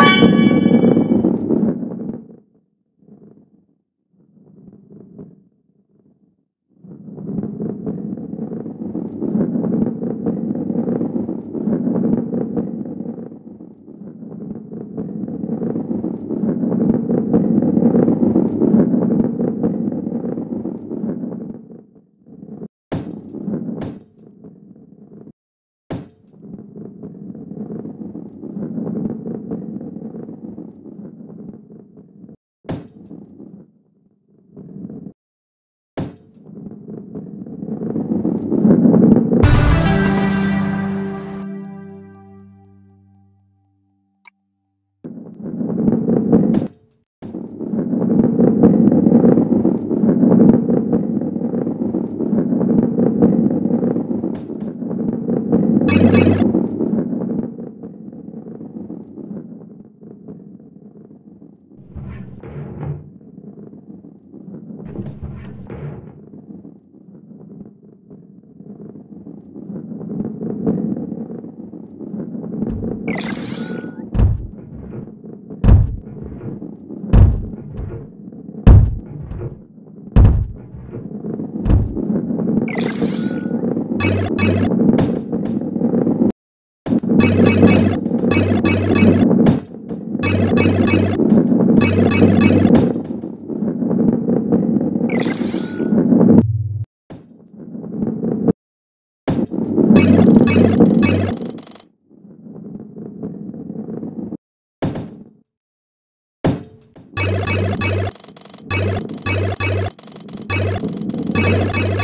you Thank you.